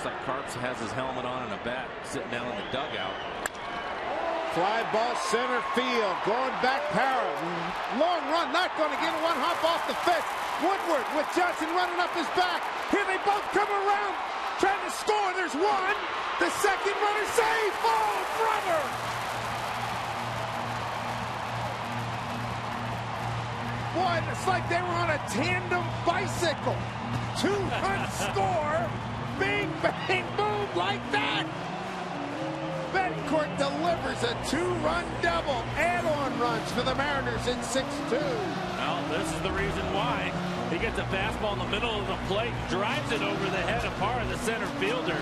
Looks like Carps has his helmet on and a bat sitting down in the dugout. Fly ball center field. Going back Parra. Long run. Not going to get one hop off the fence. Woodward with Johnson running up his back. Here they both come around. Trying to score. There's one. The second runner safe. Oh, brother. Boy, it's like they were on a tandem bicycle. Two run score. Bing, bang, boom, like that. Betancourt delivers a two-run double. Add-on runs for the Mariners in 6-2. Well, this is the reason why. He gets a fastball in the middle of the plate, drives it over the head of part of the center fielder.